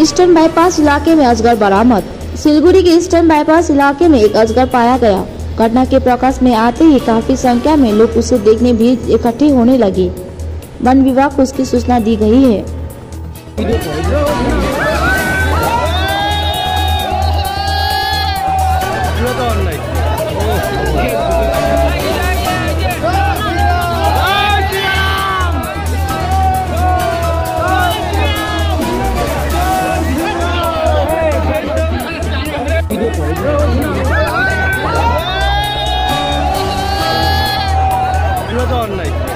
Eastern bypass इलाके में अजगर बरामद। सिलगुड़ी के ईस्टर्न बाईपास इलाके में एक अजगर पाया गया। घटना के प्रकाश में आते ही काफ़ी संख्या में लोग उसे देखने भी इकट्ठे होने लगे। वन विभाग को उसकी सूचना दी गई है। Đưa cho này.